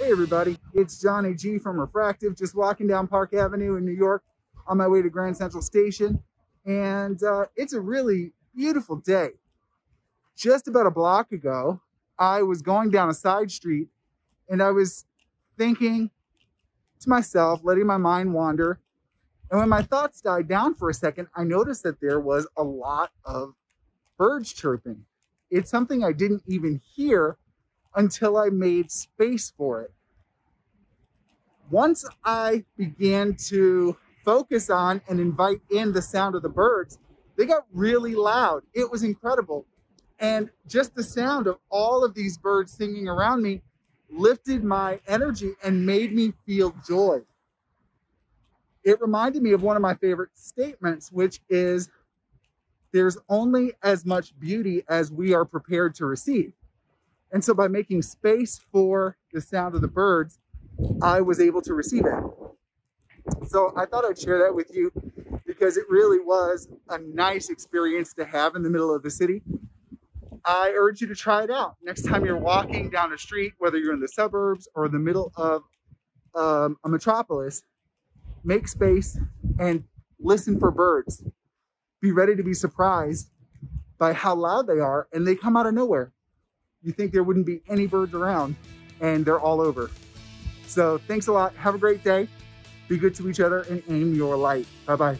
Hey everybody, it's Johnny G from Refractive, just walking down Park Avenue in New York on my way to Grand Central Station. And uh, it's a really beautiful day. Just about a block ago, I was going down a side street and I was thinking to myself, letting my mind wander. And when my thoughts died down for a second, I noticed that there was a lot of birds chirping. It's something I didn't even hear until I made space for it. Once I began to focus on and invite in the sound of the birds, they got really loud. It was incredible. And just the sound of all of these birds singing around me lifted my energy and made me feel joy. It reminded me of one of my favorite statements, which is there's only as much beauty as we are prepared to receive. And so by making space for the sound of the birds, I was able to receive it. So I thought I'd share that with you because it really was a nice experience to have in the middle of the city. I urge you to try it out. Next time you're walking down a street, whether you're in the suburbs or in the middle of um, a metropolis, make space and listen for birds. Be ready to be surprised by how loud they are and they come out of nowhere you think there wouldn't be any birds around and they're all over. So thanks a lot. Have a great day. Be good to each other and aim your light. Bye-bye.